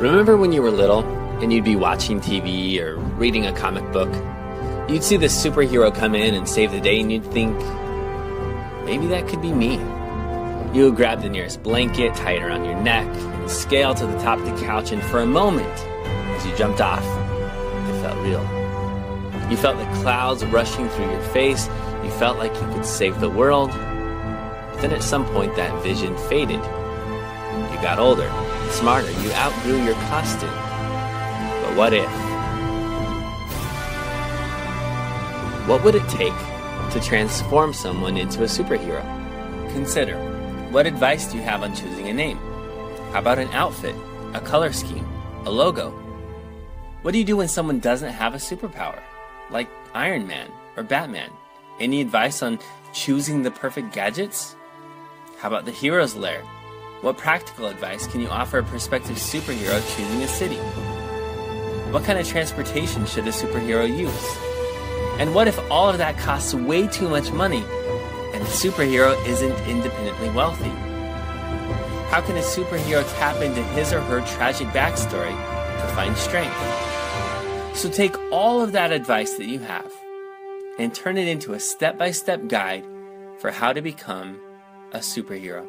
Remember when you were little and you'd be watching TV or reading a comic book? You'd see the superhero come in and save the day, and you'd think, maybe that could be me. You would grab the nearest blanket, tie it around your neck, and scale to the top of the couch, and for a moment, as you jumped off, it felt real. You felt the clouds rushing through your face, you felt like you could save the world. But then at some point, that vision faded. You got older smarter. You outgrew your costume. But what if? What would it take to transform someone into a superhero? Consider what advice do you have on choosing a name? How about an outfit, a color scheme, a logo? What do you do when someone doesn't have a superpower, like Iron Man or Batman? Any advice on choosing the perfect gadgets? How about the hero's lair? What practical advice can you offer a prospective superhero choosing a city? What kind of transportation should a superhero use? And what if all of that costs way too much money and the superhero isn't independently wealthy? How can a superhero tap into his or her tragic backstory to find strength? So take all of that advice that you have and turn it into a step by step guide for how to become a superhero.